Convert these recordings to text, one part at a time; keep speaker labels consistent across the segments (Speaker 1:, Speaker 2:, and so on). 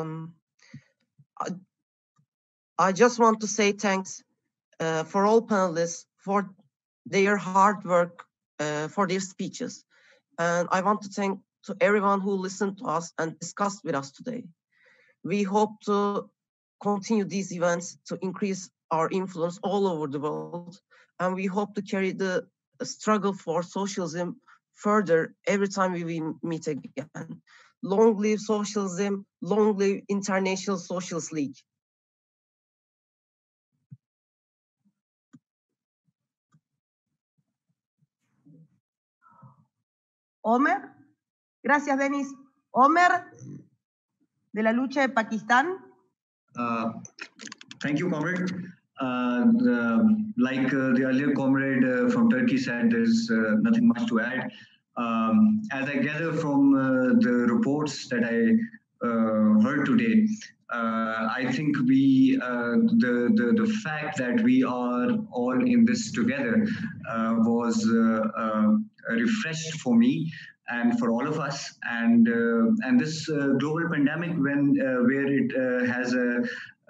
Speaker 1: Um, I, I just want to say thanks uh, for all panelists for their hard work uh, for their speeches. And I want to thank to everyone who listened to us and discussed with us today. We hope to continue these events to increase our influence all over the world. And we hope to carry the struggle for socialism further every time we meet again. Long live socialism, long live International Socialist League.
Speaker 2: Omer. Gracias, Denis. Omer, de la lucha de Pakistán.
Speaker 3: Uh, thank you, comrade. Uh, the, like uh, the earlier comrade uh, from Turkey said, there's uh, nothing much to add. Um, as I gather from uh, the reports that I heard today, I think we the, the the fact that we are all in this together was refreshed for me and for all of us. And uh, and this uh, global pandemic, when uh, where it has a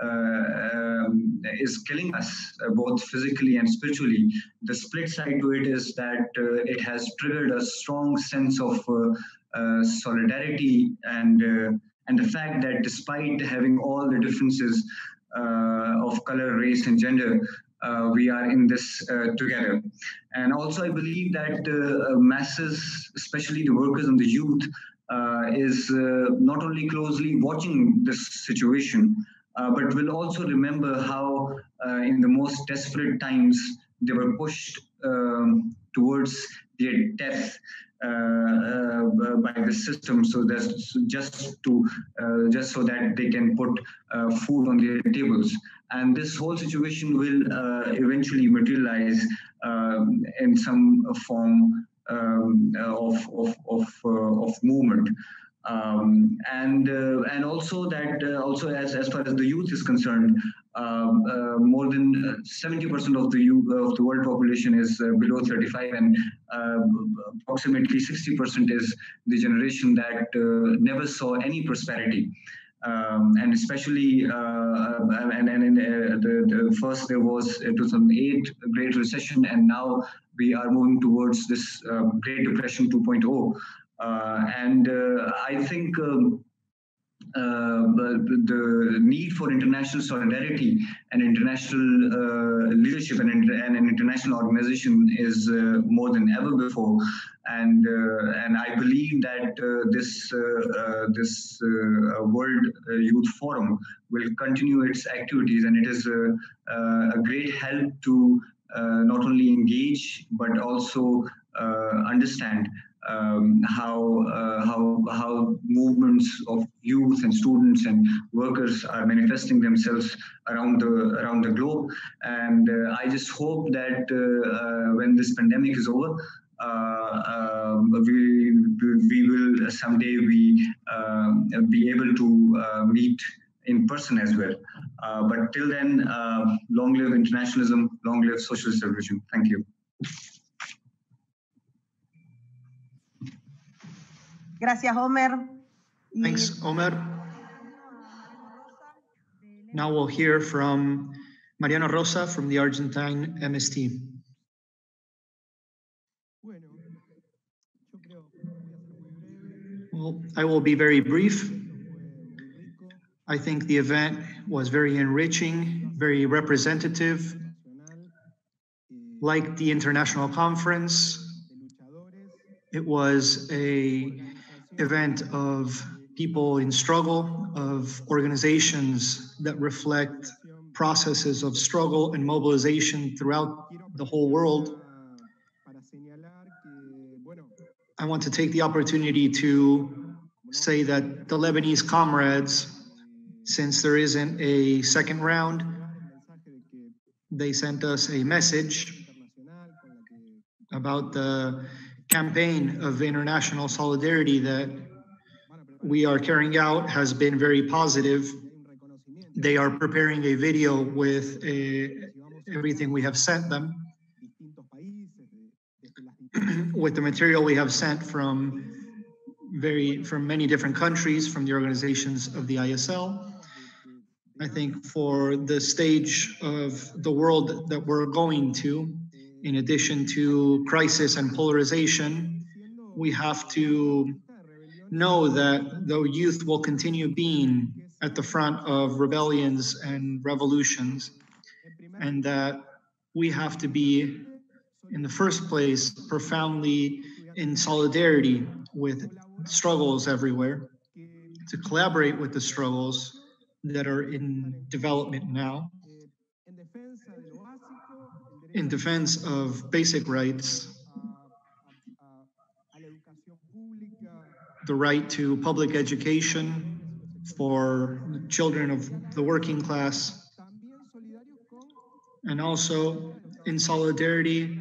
Speaker 3: um, is killing us both physically and spiritually. The split side to it is that it has triggered a strong sense of solidarity and and the fact that despite having all the differences uh, of color, race, and gender, uh, we are in this uh, together. And also, I believe that uh, masses, especially the workers and the youth, is not only closely watching this situation, but will also remember how, in the most desperate times, they were pushed um, towards their death uh, uh, by the system. So that's just to uh, just so that they can put food on their tables. And this whole situation will eventually materialize um, in some form um, of of of, of movement um, and uh, and also that uh, also as, as far as the youth is concerned, um, uh, more than 70% of the youth, of the world population is uh, below 35, and uh, approximately 60% is the generation that uh, never saw any prosperity. Um, and especially and, and in the, the, first there was 2008 Great Recession, and now we are moving towards this Great Depression 2.0. Uh, and uh, I think um, uh, the need for international solidarity and international uh, leadership and, and, an international organization is uh, more than ever before. And uh, and I believe that this this World Youth Forum will continue its activities, and it is a great help to not only engage but also understand um, how uh, how how movements of youth and students and workers are manifesting themselves around the around the globe. And uh, I just hope that uh, uh when this pandemic is over, uh, um, we we will someday we um, be able to uh, meet in person as well. but till then, long live internationalism, long live socialist revolution. Thank you.
Speaker 2: Gracias, Omer.
Speaker 4: Thanks, Homer. Now we'll hear from Mariano Rosa from the Argentine MST. Well, I will be very brief. I think the event was very enriching, very representative. Like the international conference, it was a event of people in struggle, of organizations that reflect processes of struggle and mobilization throughout the whole world. I want to take the opportunity to say that the Lebanese comrades, since there isn't a second round, they sent us a message about the campaign of international solidarity that we are carrying out has been very positive. They are preparing a video with a, everything we have sent them, with the material we have sent from very from many different countries from the organizations of the ISL. I think for the stage of the world that we're going to, in addition to crisis and polarization, we have to know that the youth will continue being at the front of rebellions and revolutions, and that we have to be, in the first place, profoundly in solidarity with struggles everywhere, to collaborate with the struggles that are in development now, in defense of basic rights, the right to public education for children of the working class, and also in solidarity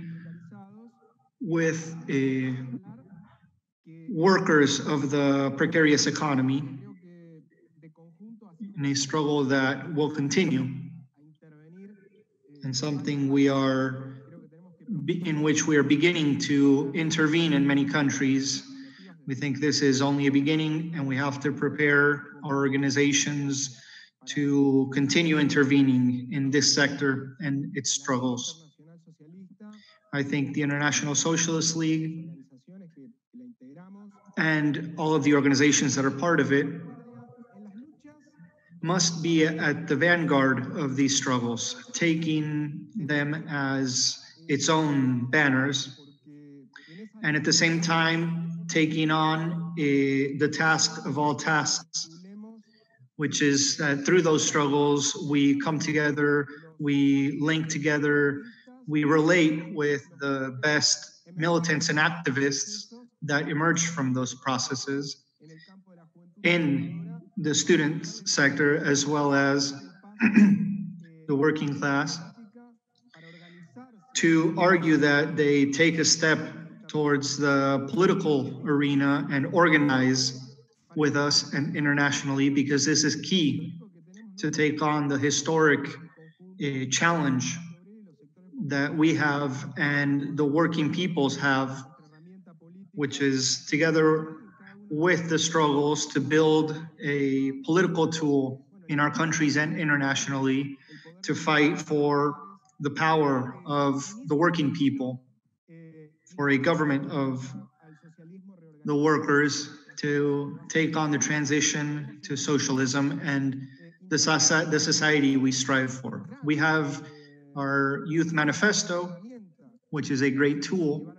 Speaker 4: with workers of the precarious economy in a struggle that will continue and something we are in which we are beginning to intervene in many countries. We think this is only a beginning and we have to prepare our organizations to continue intervening in this sector and its struggles. I think the International Socialist League and all of the organizations that are part of it must be at the vanguard of these struggles, taking them as its own banners, and at the same time taking on a, the task of all tasks, which is that through those struggles we come together, we link together, we relate with the best militants and activists that emerge from those processes in the student sector as well as the working class to argue that they take a step towards the political arena and organize with us and internationally because this is key to take on the historic uh, challenge that we have and the working peoples have which is together with the struggles to build a political tool in our countries and internationally to fight for the power of the working people, for a government of the workers to take on the transition to socialism and the, the society we strive for. We have our youth manifesto, which is a great tool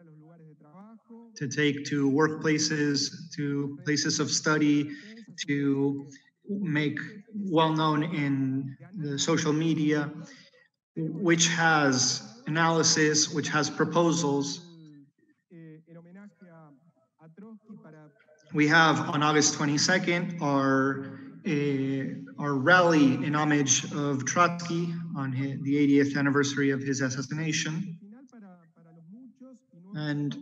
Speaker 4: to take to workplaces, to places of study, to make well known in the social media, which has analysis, which has proposals. We have on August 22nd our uh, our rally in homage of Trotsky on his, the 80th anniversary of his assassination. And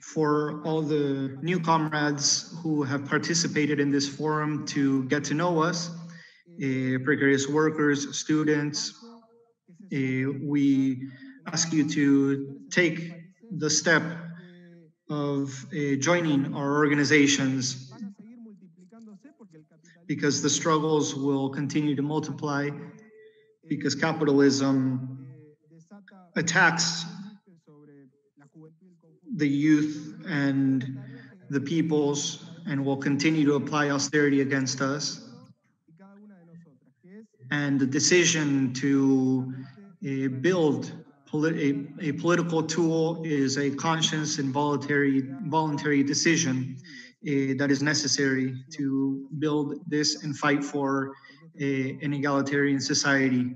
Speaker 4: for all the new comrades who have participated in this forum to get to know us, uh, precarious workers, students. Uh, we ask you to take the step of uh, joining our organizations because the struggles will continue to multiply because capitalism attacks the youth and the peoples and will continue to apply austerity against us. And the decision to uh, build a, a, political tool is a conscious and voluntary, voluntary decision uh, that is necessary to build this and fight for a, an egalitarian society.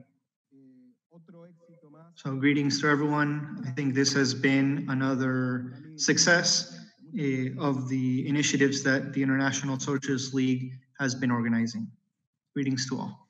Speaker 4: So greetings to everyone. I think this has been another success uh, of the initiatives that the International Socialist League has been organizing. Greetings to all.